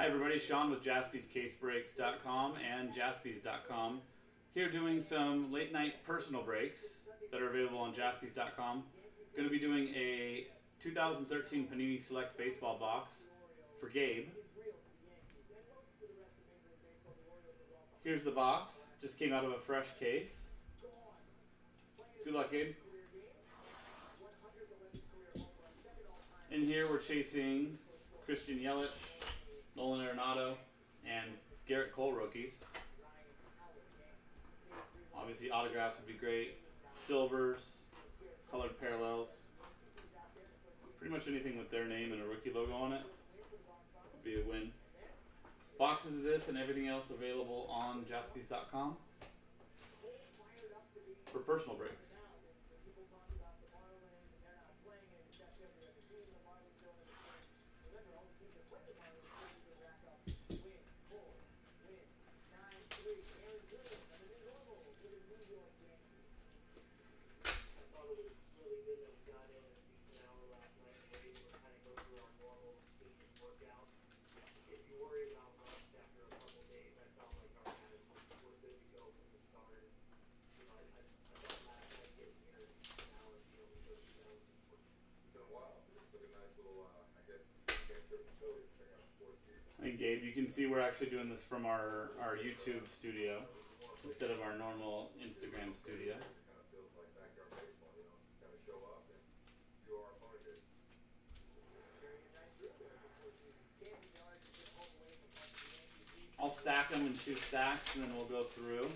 Hi everybody, Sean with jaspyscasebreaks.com and jaspys.com. Here doing some late night personal breaks that are available on jaspys.com. Going to be doing a 2013 Panini Select Baseball box for Gabe. Here's the box. Just came out of a fresh case. Good luck, Gabe. In here, we're chasing Christian Yelich, Nolan Arenado, and Gerrit Cole rookies. Obviously, autographs would be great. Silvers, colored parallels. Pretty much anything with their name and a rookie logo on it would be a win. Boxes of this and everything else available on jaspys.com for personal breaks. And Gabe, you can see we're actually doing this from our, our YouTube studio instead of our normal Instagram studio. I'll stack them in two stacks and then we'll go through.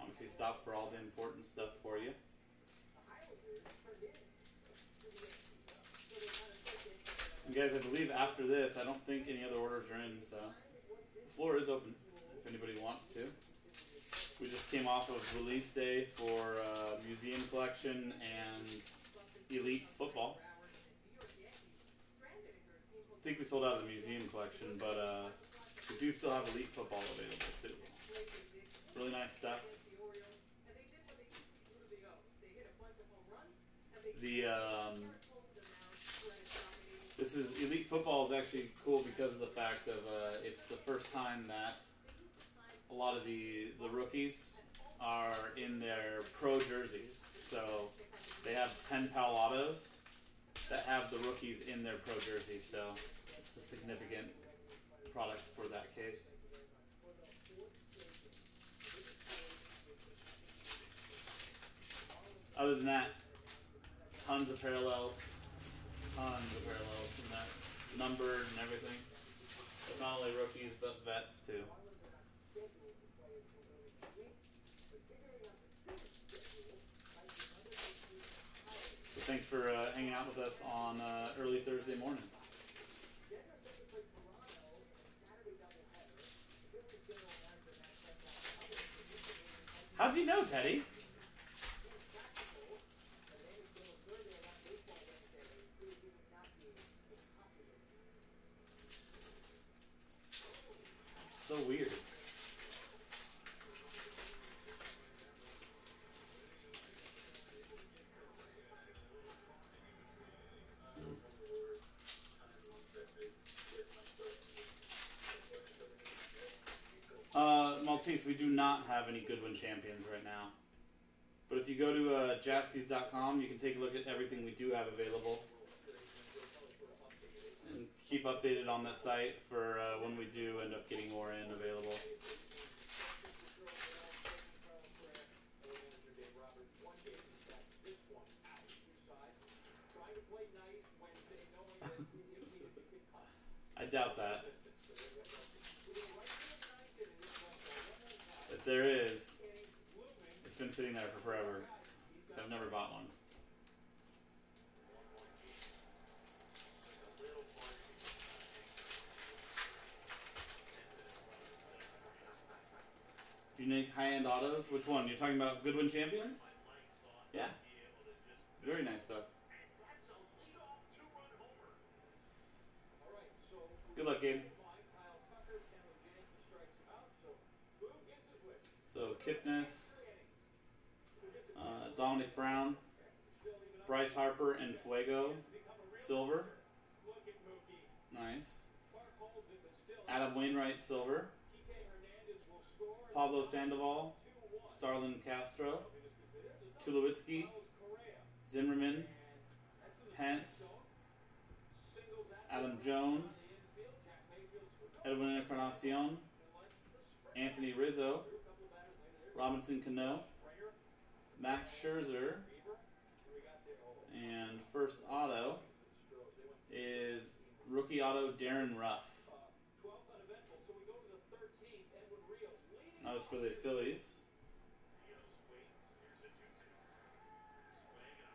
Obviously stop for all the important stuff for you. Guys, I believe after this, I don't think any other orders are in, so the floor is open if anybody wants to. We just came off of release day for uh, museum collection and elite football. I think we sold out of the museum collection, but uh, we do still have elite football available too. Really nice stuff. The um, this is elite football is actually cool because of the fact of uh, it's the first time that a lot of the the rookies are in their pro jerseys. So they have pen pal autos that have the rookies in their pro jerseys. So it's a significant product for that case. Other than that, tons of parallels tons of that, numbered and everything. Not only rookies, but vets too. So thanks for uh, hanging out with us on uh, early Thursday morning. How'd you know, Teddy? So weird. Uh, Maltese, we do not have any Goodwin champions right now. But if you go to uh, jaspys.com, you can take a look at everything we do have available keep updated on that site for uh, when we do end up getting more in available. I doubt that. If there is, it's been sitting there for forever. I've never bought one. Unique high-end autos. Which one? You're talking about Goodwin Champions? Yeah. Very nice stuff. Good luck, Gabe. So Kipnis, uh, Domonic Brown, Bryce Harper, and Fuego, silver. Nice. Adam Wainwright, silver. Pablo Sandoval, Starlin Castro, Tulowitzki, Zimmerman, Pence, Adam Jones, Edwin Encarnacion, Anthony Rizzo, Robinson Cano, Max Scherzer, and first auto is rookie auto Darin Ruf. For the Phillies.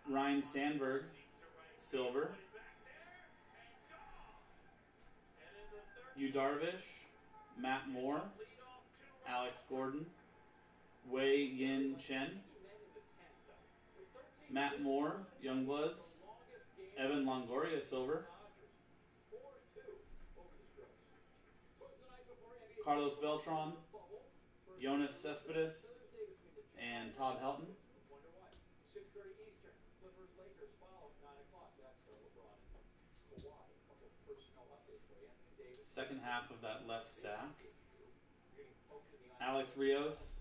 Ryne Sandberg, silver. Yu Darvish, Matt Moore, Alex Gordon, Wei Yin Chen, Matt Moore, Youngbloods, Evan Longoria, silver. Carlos Beltran, Yoenis Cespedes, and Todd Helton. Second half of that left stack. Alex Rios.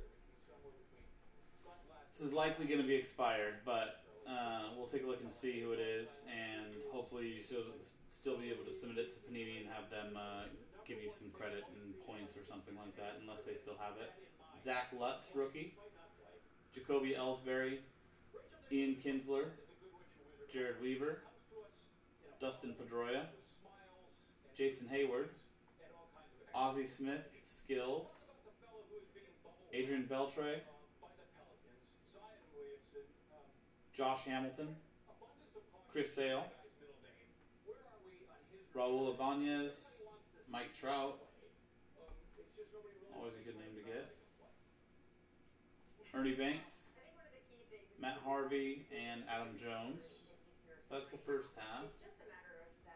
This is likely going to be expired, but uh, we'll take a look and see who it is, and hopefully you should still be able to submit it to Panini and have them uh, give you some credit and points or something like that, unless they still have it. Zach Lutz, rookie. Jacoby Ellsbury, Ian Kinsler, Jered Weaver, Dustin Pedroia, Jason Heyward, Ozzie Smith, Skills, Adrian Beltre, Josh Hamilton, Chris Sale, Raul Ibanez, Mike Trout, always a good name to get, Ernie Banks, Matt Harvey, and Adam Jones. So that's the first half.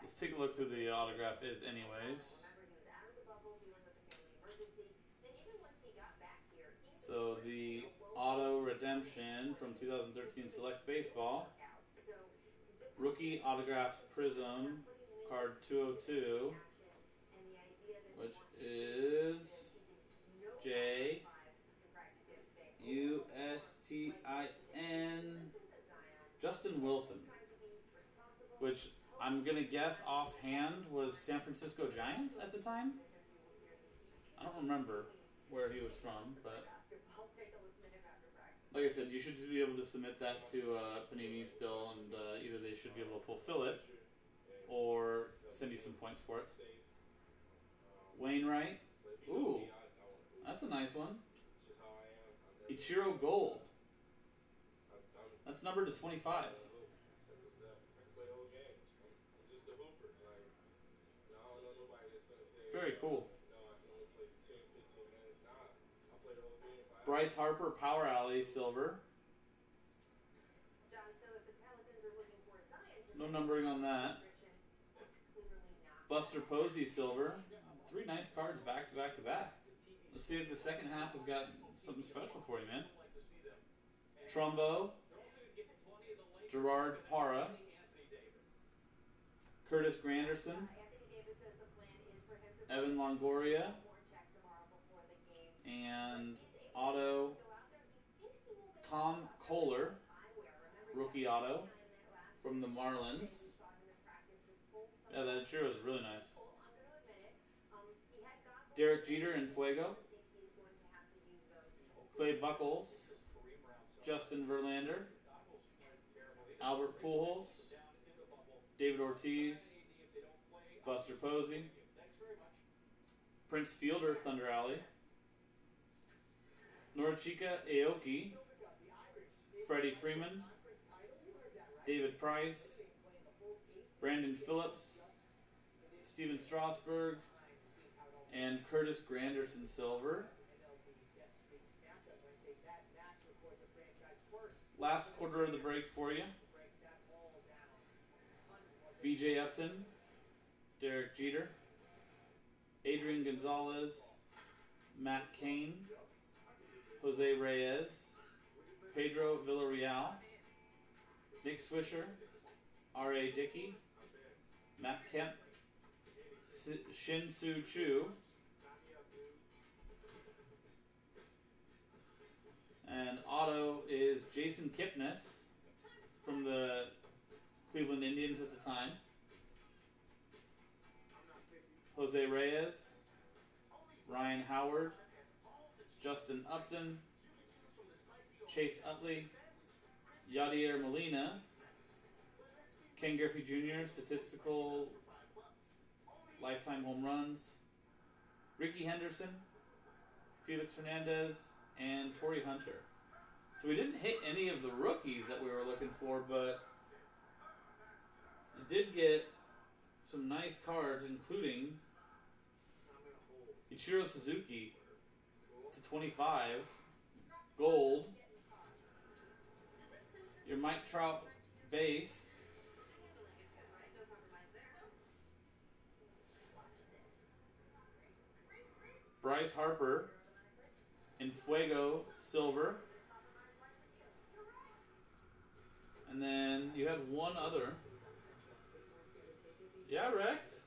Let's take a look who the autograph is, anyways. So the auto redemption from 2013 Select Baseball, rookie autograph Prism card 202, which is J U S T I N Justin Wilson, which I'm gonna guess offhand was San Francisco Giants at the time. I don't remember where he was from, but like I said, you should be able to submit that to uh, Panini still, and uh, either they should be able to fulfill it or send you some points for it. Wainwright, ooh, that's a nice one. Ichiro Gold. That's numbered to 25. Very cool. Bryce Harper, Power Alley, silver. No numbering on that. Buster Posey, silver. Three nice cards back to back to back. Let's see if the second half has got something special for you, man. Trumbo, Gerard Parra, Curtis Granderson, Evan Longoria, and auto Tom Koehler, rookie auto from the Marlins. Yeah, that Chiro is really nice. Derek Jeter and Fuego. Clay Buchholz, Justin Verlander, Albert Pujols, David Ortiz, Buster Posey, Prince Fielder, Thunder Alley, Norichika Aoki, Freddie Freeman, David Price, Brandon Phillips, Stephen Strasburg, and Curtis Granderson Silver. Last quarter of the break for you. BJ Upton, Derek Jeter, Adrian Gonzalez, Matt Cain, Jose Reyes, Pedro Villarreal, Nick Swisher, R.A. Dickey, Matt Kemp, Shin-Soo Choo. And auto is Jason Kipnis from the Cleveland Indians at the time. Jose Reyes, Ryan Howard, Justin Upton, Chase Utley, Yadier Molina, Ken Griffey Jr., statistical lifetime home runs, Rickey Henderson, Felix Hernandez, and Torii Hunter. So we didn't hit any of the rookies that we were looking for, but we did get some nice cards, including Ichiro Suzuki to 25, gold, your Mike Trout base, Bryce Harper in Fuego silver. And then you had one other. Yeah, Rex.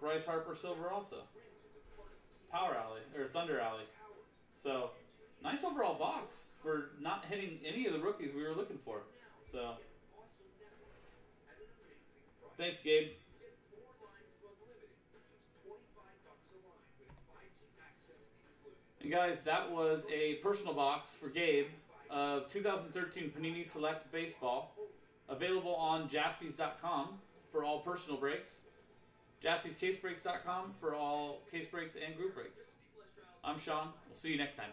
Bryce Harper silver also. Power Alley or Thunder Alley. So nice overall box for not hitting any of the rookies we were looking for. So thanks, Gabe. And guys, that was a personal box for Gabe of 2013 Panini Select Baseball, available on jaspys.com for all personal breaks, jaspyscasebreaks.com for all case breaks and group breaks. I'm Sean. We'll see you next time.